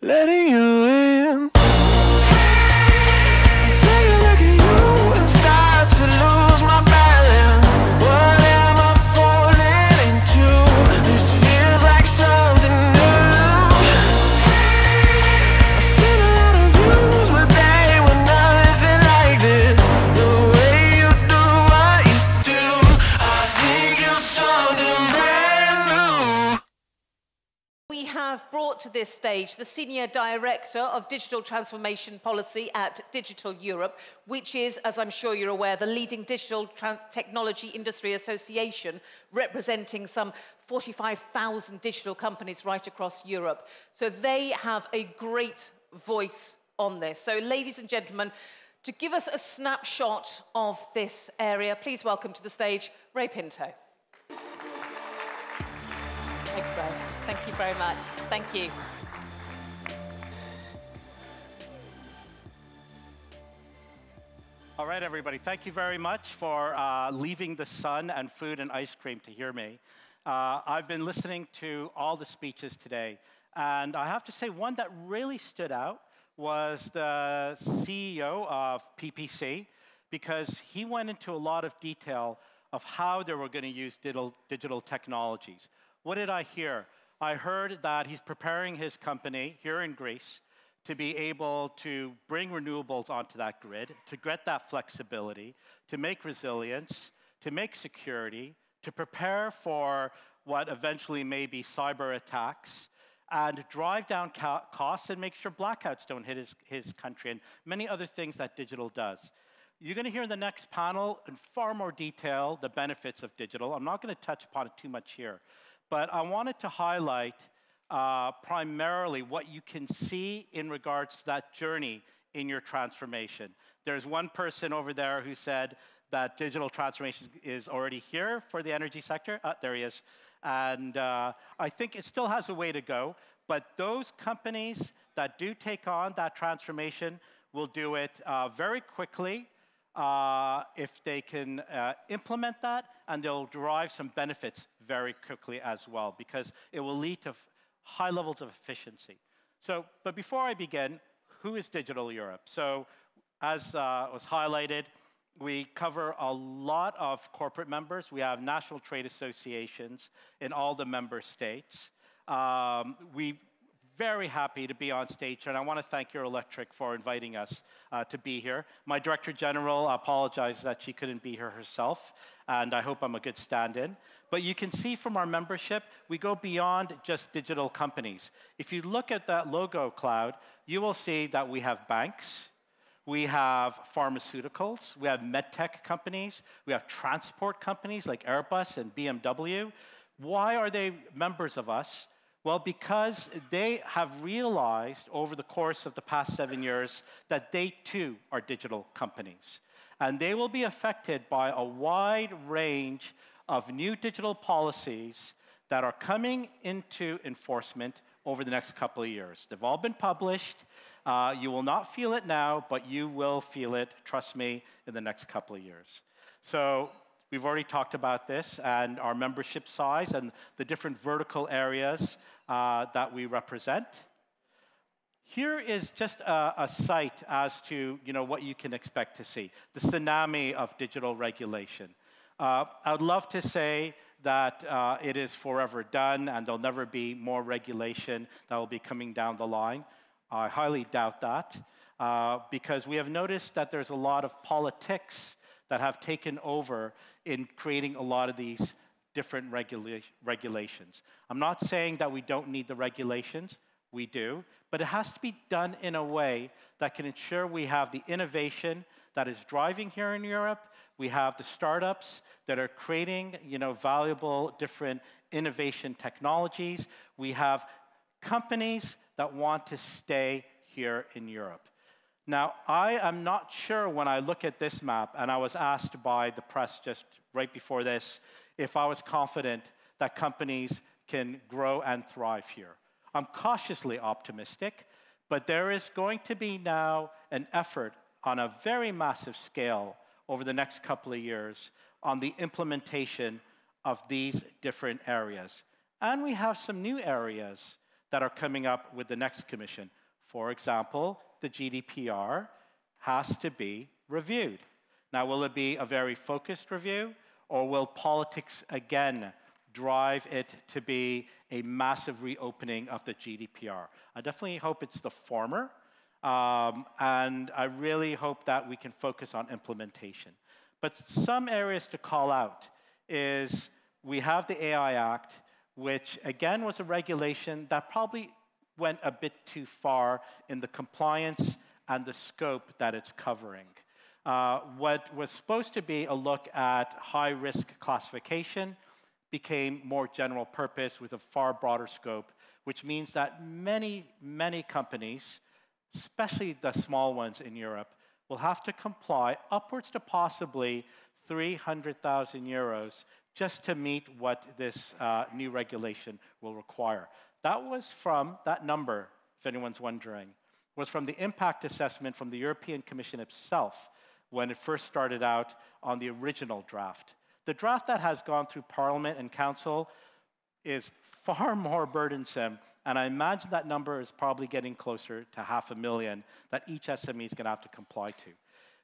letting you have brought to this stage the Senior Director of Digital Transformation Policy at Digital Europe, which is, as I'm sure you're aware, the leading digital technology industry association representing some 45,000 digital companies right across Europe. So they have a great voice on this. So, ladies and gentlemen, to give us a snapshot of this area, please welcome to the stage Ray Pinto. Thanks, Ray. Thank you very much. Thank you. All right, everybody. Thank you very much for uh, leaving the sun and food and ice cream to hear me. Uh, I've been listening to all the speeches today, and I have to say, one that really stood out was the CEO of PPC, because he went into a lot of detail of how they were going to use digital, digital technologies. What did I hear? I heard that he's preparing his company here in Greece to be able to bring renewables onto that grid, to get that flexibility, to make resilience, to make security, to prepare for what eventually may be cyber attacks, and drive down co- costs and make sure blackouts don't hit his, his country, and many other things that digital does. You're going to hear in the next panel in far more detail the benefits of digital. I'm not going to touch upon it too much here, but I wanted to highlight uh, primarily what you can see in regards to that journey in your transformation. There's one person over there who said that digital transformation is already here for the energy sector. Uh, there he is. And uh, I think it still has a way to go, but those companies that do take on that transformation will do it uh, very quickly uh, if they can uh, implement that, and they'll derive some benefits very quickly as well, because it will lead to high levels of efficiency. So, but before I begin, who is Digital Europe? So, as uh, was highlighted, we cover a lot of corporate members. We have national trade associations in all the member states. Um, we very happy to be on stage, and I want to thank Eurelectric for inviting us uh, to be here. My Director General apologizes that she couldn't be here herself, and I hope I'm a good stand in. But you can see from our membership, we go beyond just digital companies. If you look at that logo cloud, you will see that we have banks, we have pharmaceuticals, we have medtech companies, we have transport companies like Airbus and BMW. Why are they members of us? Well, because they have realized over the course of the past seven years that they too are digital companies. And they will be affected by a wide range of new digital policies that are coming into enforcement over the next couple of years. They've all been published. Uh, you will not feel it now, but you will feel it, trust me, in the next couple of years. So we've already talked about this and our membership size and the different vertical areas uh, that we represent. Here is just a, a as to you know, what you can expect to see, the tsunami of digital regulation. Uh, I would love to say that uh, it is forever done and there'll never be more regulation that will be coming down the line. I highly doubt that uh, because we have noticed that there's a lot of politics that have taken over in creating a lot of these different regula- regulations. I'm not saying that we don't need the regulations, we do, but it has to be done in a way that can ensure we have the innovation that is driving here in Europe. We have the startups that are creating, you know, valuable different innovation technologies. We have companies that want to stay here in Europe. Now, I am not sure when I look at this map, and I was asked by the press just right before this if I was confident that companies can grow and thrive here. I'm cautiously optimistic, but there is going to be now an effort on a very massive scale over the next couple of years on the implementation of these different areas. And we have some new areas that are coming up with the next commission. For example, the GDPR has to be reviewed. Now, will it be a very focused review, or will politics again drive it to be a massive reopening of the GDPR? I definitely hope it's the former, um, and I really hope that we can focus on implementation. But some areas to call out is we have the AI Act, which again was a regulation that probably went a bit too far in the compliance and the scope that it's covering. Uh, what was supposed to be a look at high risk classification became more general purpose with a far broader scope, which means that many, many companies, especially the small ones in Europe, will have to comply upwards to possibly 300,000 euros just to meet what this uh, new regulation will require. That was from, that number, if anyone's wondering, was from the impact assessment from the European Commission itself when it first started out on the original draft. The draft that has gone through Parliament and Council is far more burdensome, and I imagine that number is probably getting closer to half a million that each SME is going to have to comply to.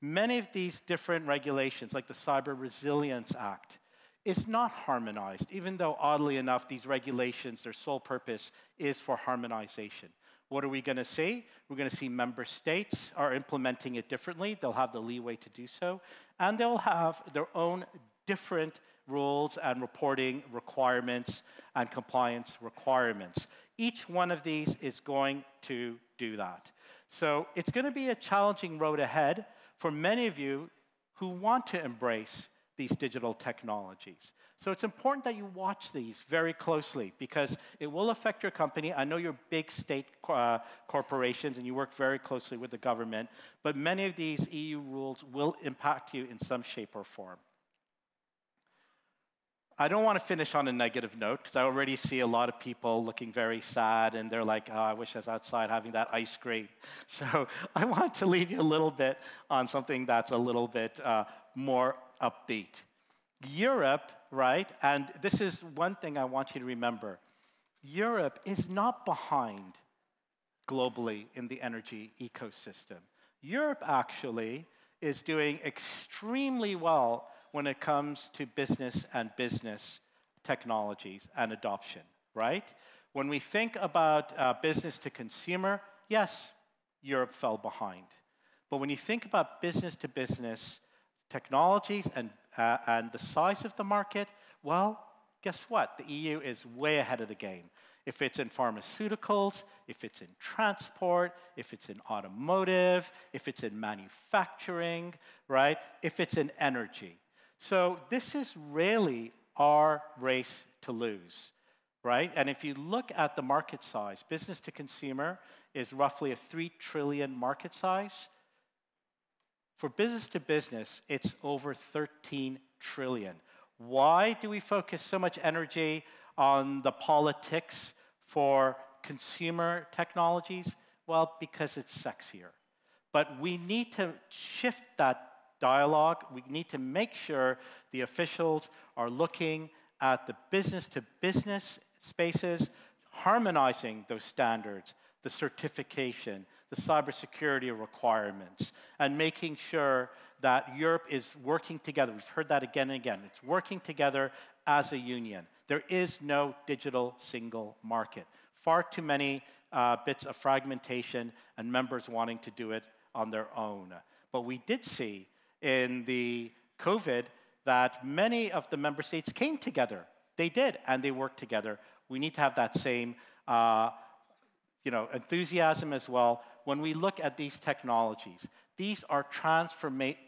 Many of these different regulations, like the Cyber Resilience Act, is not harmonized, even though, oddly enough, these regulations, their sole purpose is for harmonization. What are we going to see? We're going to see member states are implementing it differently. They'll have the leeway to do so, and they'll have their own different rules and reporting requirements and compliance requirements. Each one of these is going to do that. So it's going to be a challenging road ahead for many of you who want to embrace these digital technologies. So it's important that you watch these very closely because it will affect your company. I know you're big state uh, corporations and you work very closely with the government, but many of these EU rules will impact you in some shape or form. I don't want to finish on a negative note because I already see a lot of people looking very sad and they're like, oh, I wish I was outside having that ice cream. So I want to leave you a little bit on something that's a little bit uh, more upbeat. Europe, right, and this is one thing I want you to remember Europe is not behind globally in the energy ecosystem. Europe actually is doing extremely well when it comes to business and business technologies and adoption, right? When we think about uh, business to consumer, yes, Europe fell behind. But when you think about business to business technologies and, uh, and the size of the market, well, guess what? The EU is way ahead of the game. If it's in pharmaceuticals, if it's in transport, if it's in automotive, if it's in manufacturing, right? If it's in energy. So this is really our race to lose, right? And if you look at the market size, business to consumer is roughly a 3 trillion market size. For business to business, it's over 13 trillion. Why do we focus so much energy on the politics for consumer technologies? Well, because it's sexier. But we need to shift that dialogue. We need to make sure the officials are looking at the business to business spaces, harmonizing those standards, the certification, the cybersecurity requirements, and making sure that Europe is working together. We've heard that again and again. It's working together as a union. There is no digital single market. Far too many uh, bits of fragmentation and members wanting to do it on their own. But we did see in the COVID that many of the member states came together. They did, and they worked together. We need to have that same uh, you know, enthusiasm as well when we look at these technologies. These are transforma-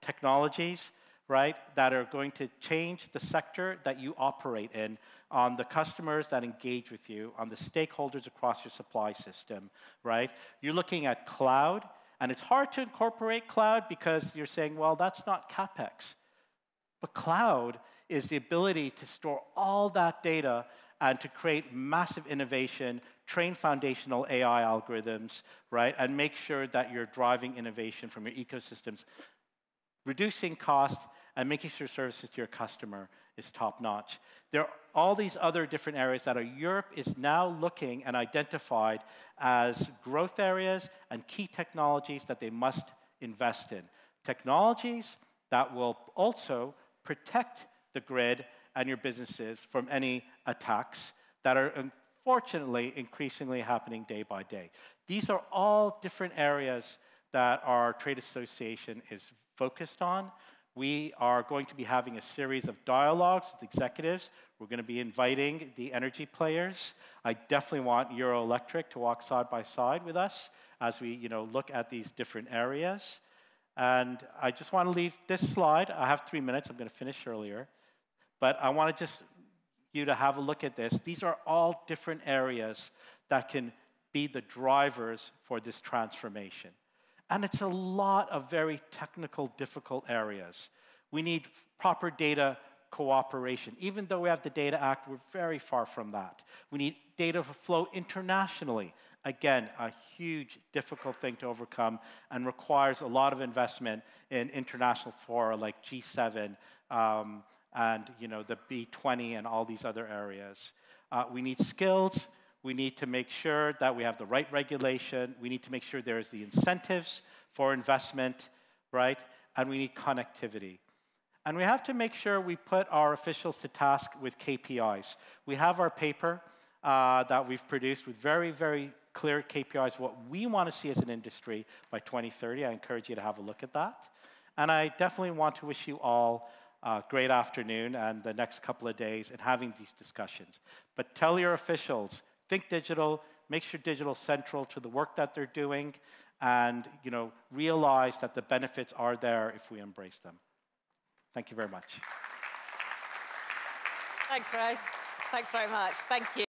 technologies, right, that are going to change the sector that you operate in, on the customers that engage with you, on the stakeholders across your supply system, right? You're looking at cloud, and it's hard to incorporate cloud because you're saying, well, that's not CapEx. But cloud is the ability to store all that data and to create massive innovation, train foundational AI algorithms, right? And make sure that you're driving innovation from your ecosystems, reducing cost and making sure services to your customer is top notch. There are all these other different areas that Europe is now looking and identified as growth areas and key technologies that they must invest in. Technologies that will also protect the grid and your businesses from any attacks that are unfortunately increasingly happening day by day. These are all different areas that our trade association is focused on. We are going to be having a series of dialogues with executives. We're going to be inviting the energy players. I definitely want Eurelectric to walk side by side with us as we you know, look at these different areas. And I just want to leave this slide. I have three minutes. I'm going to finish earlier. But I want to just you to have a look at this. These are all different areas that can be the drivers for this transformation. And it's a lot of very technical, difficult areas. We need proper data cooperation. Even though we have the Data Act, we're very far from that. We need data flow internationally. Again, a huge, difficult thing to overcome and requires a lot of investment in international fora like G7 um, and you know, the B20 and all these other areas. Uh, we need skills. We need to make sure that we have the right regulation. We need to make sure there's the incentives for investment, right? And we need connectivity. And we have to make sure we put our officials to task with KPIs. We have our paper uh, that we've produced with very, very clear KPIs, what we want to see as an industry by 2030. I encourage you to have a look at that. And I definitely want to wish you all a great afternoon and the next couple of days in having these discussions. But tell your officials, think digital, make sure digital central to the work that they're doing, and you know, realize that the benefits are there if we embrace them. Thank you very much. Thanks, Ray. Thanks very much. Thank you.